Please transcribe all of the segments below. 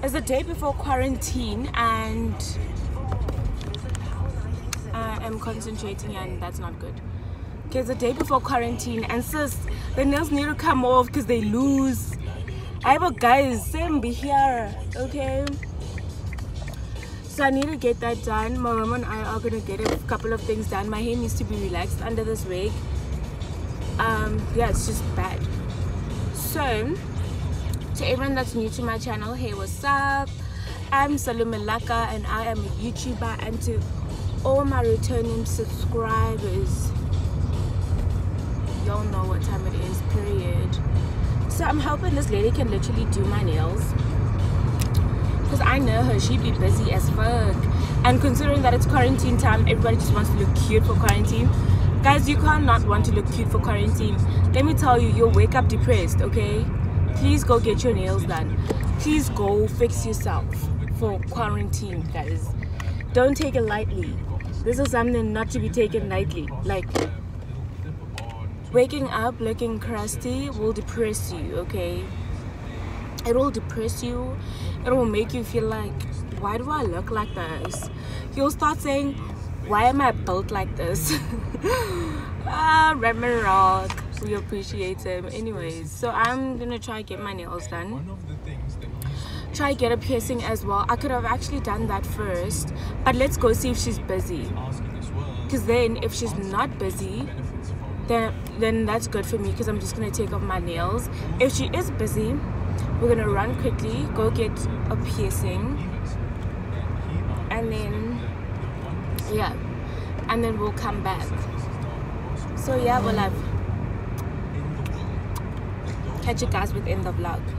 It's the day before quarantine, and I am concentrating, and that's not good. Okay, it's the day before quarantine, and sis, the nails need to come off because they lose. I but guys, same be here, okay? So I need to get that done. My mom and I are gonna get a couple of things done. My hair needs to be relaxed under this wig. Um, yeah, it's just bad. So, to everyone that's new to my channel, hey, what's up? I'm Salome Laka and I am a YouTuber. And to all my returning subscribers, y'all know what time it is, period. So I'm hoping this lady can literally do my nails because I know her, she'd be busy as fuck. And considering that it's quarantine time, everybody just wants to look cute for quarantine. Guys, you can't not want to look cute for quarantine. Let me tell you, you'll wake up depressed, okay? Please go get your nails done. Please go fix yourself for quarantine, guys. Don't take it lightly. This is something not to be taken lightly. Like, waking up looking crusty will depress you, okay? it will depress you it will make you feel like why do i look like this you'll start saying why am i built like this ah rock we appreciate him. Anyways so i'm gonna try get my nails done. Try get a piercing as well. I could have actually done that first but let's go see if she's busy. Because then if she's not busy then then that's good for me because i'm just gonna take off my nails. If she is busy we're gonna run quickly go get a piercing. And then yeah. And then we'll come back. so yeah we'll have catch you guys within the vlog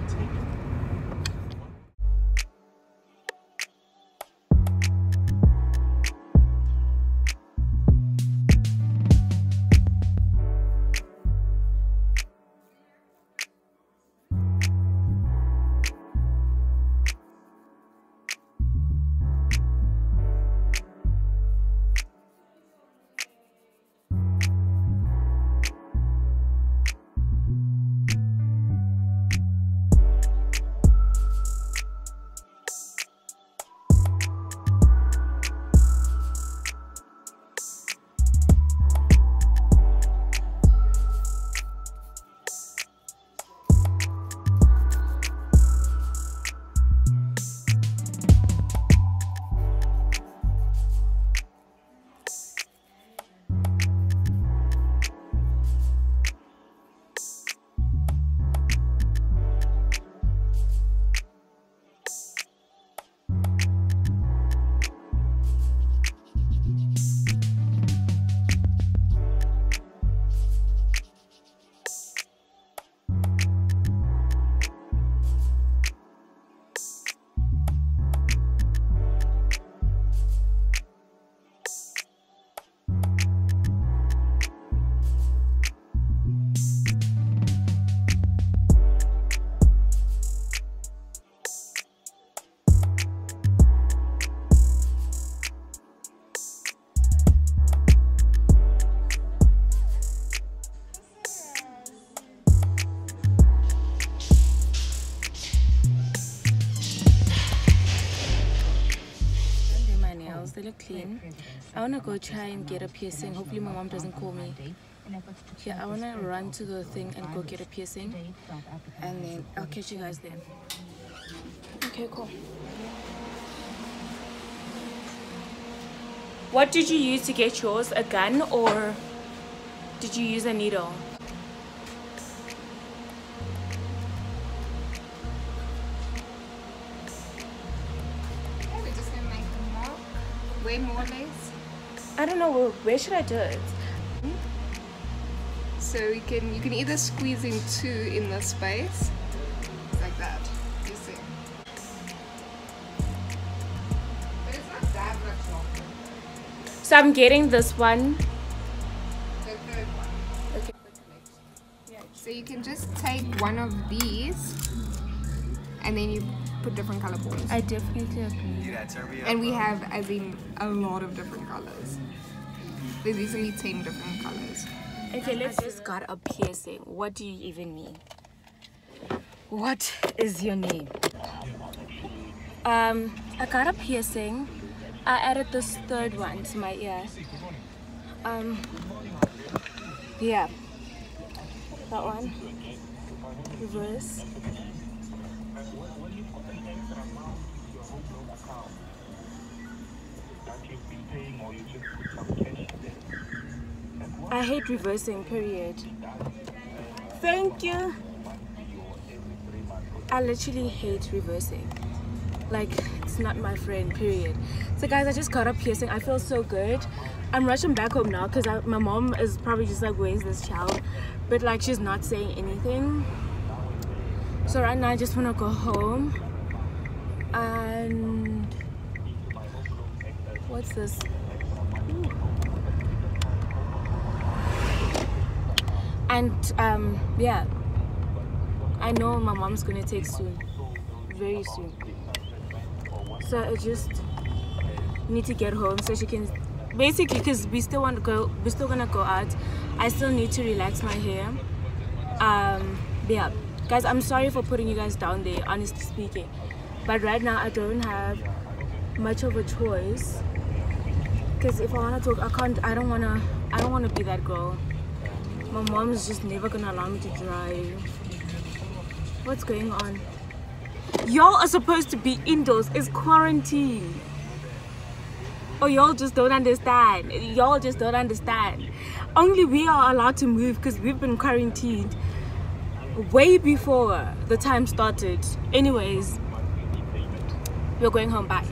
clean. I want to go try and get a piercing. Hopefully my mom doesn't call me. Yeah i want to run to the thing and go get a piercing. And then i'll catch you guys then. Okay cool. What did you use to get yours? A gun or did you use a needle way more? I don't know. Where, where should I do it? Hmm? So you can you can either squeeze in two in this space, like that. You see. But it's not that much longer. So I'm getting this one. The third one. Okay. So you can just take one of these, and then you put different color balls. I definitely agree. And we have, I think, a lot of different colors. There's easily 10 different colors. Okay, let's just got a piercing. What do you even mean? What is your name? Um, I got a piercing. I added this third one to my ear. Um, yeah, that one. Reverse. I hate reversing, period. Thank you. I literally hate reversing. Like, it's not my friend, period. So, guys, I just got a piercing. I feel so good. I'm rushing back home now because my mom is probably just like, where's this child? But, like, she's not saying anything. So, right now, I just want to go home. And. What's this? And um yeah. I know my mom's gonna take soon. Very soon. So i just need to get home so she can basically because we still want to go we're still gonna go out. I still need to relax my hair. Um yeah. Guys i'm sorry for putting you guys down there honestly speaking. But right now i don't have much of a choice. Because if i want to talk i can't i don't want to i don't want to be that girl my mom is just never gonna allow me to drive. What's going on? Y'all are supposed to be indoors. It's quarantine. Oh, y'all just don't understand. Y'all just don't understand. Only we are allowed to move because we've been quarantined way before the time started. Anyways, we're going home. Bye.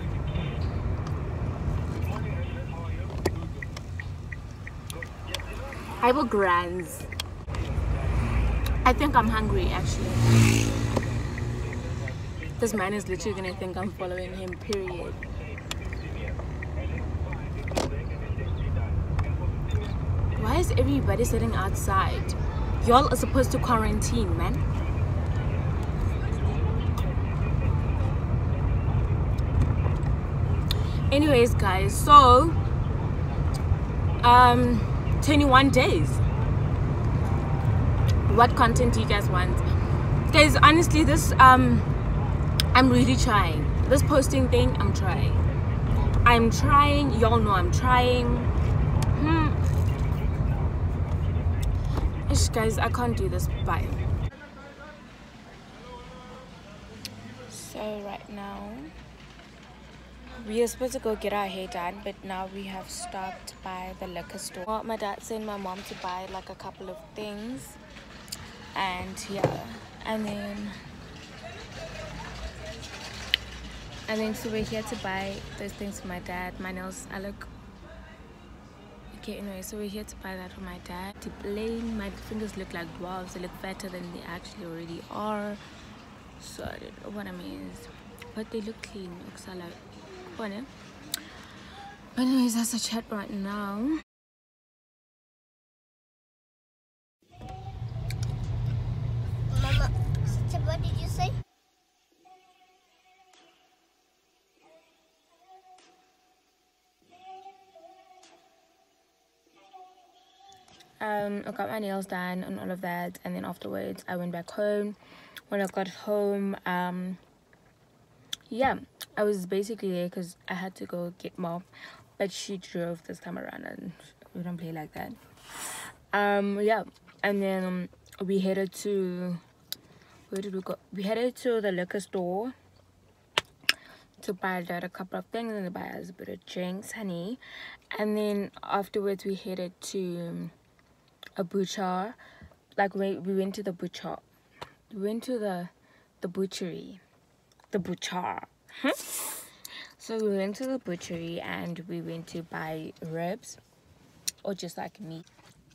I will grands. I think I'm hungry actually. This man is literally gonna think I'm following him, period. Why is everybody sitting outside? Y'all are supposed to quarantine, man. Anyways, guys, so um 21 days. What content do you guys want? Guys honestly this um i'm really trying. This posting thing i'm trying. I'm trying y'all know i'm trying. Hmm. Ish, guys i can't do this. Bye. So right now we are supposed to go get our hair done but now we have stopped by the liquor store. Well, my dad sent my mom to buy like a couple of things. And yeah. And then and then so we're here to buy those things for my dad. My nails i look okay anyway so we're here to buy that for my dad. To blame my fingers look like dwarves they look fatter than they actually already are. So i don't know what i mean. But they look clean looks funny. But anyways, that's a chat right now. Mama, what did you say? um i got my nails done and all of that and then afterwards i went back home when i got home um yeah i was basically there because i had to go get mom but she drove this time around and we don't play like that. Um yeah and then um, we headed to where did we go? We headed to the liquor store to buy that a couple of things and buy us a bit of drinks honey. And then afterwards we headed to a butcher like we, we went to the butcher we went to the the butchery the butcher. So we went to the butchery and we went to buy ribs or just like meat.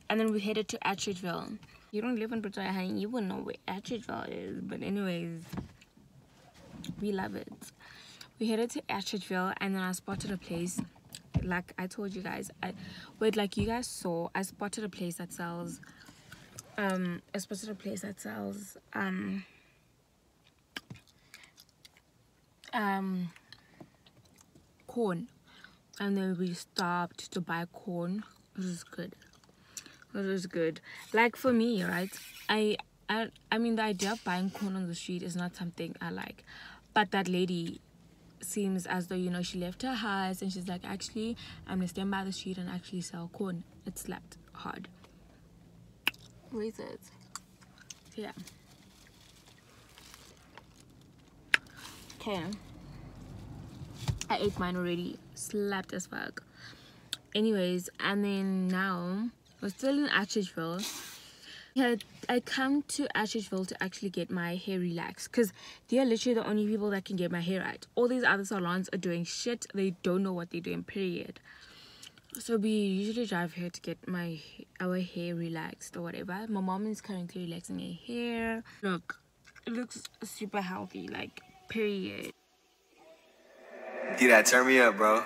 And then we headed to Atteridgeville you don't live in Pretoria honey. You wouldn't know where Atteridgeville is but anyways we love it. We headed to Atteridgeville and then I spotted a place like I told you guys, I wait, like you guys saw, I spotted a place that sells um I spotted a place that sells um um corn. And then we stopped to buy corn this is good. This is good. Like for me right I, I i mean the idea of buying corn on the street is not something i like. But that lady seems as though you know she left her house and she's like actually i'm gonna stand by the street and actually sell corn. It slapped hard. Where is it yeah okay i ate mine already slapped as fuck anyways and then now we're still in Atteridgeville yeah, I come to Atteridgeville to actually get my hair relaxed because they are literally the only people that can get my hair right. All these other salons are doing shit. They don't know what they're doing, period. So we usually drive here to get my our hair relaxed or whatever. My mom is currently relaxing her hair. Look, it looks super healthy, like period. That turn me up, bro.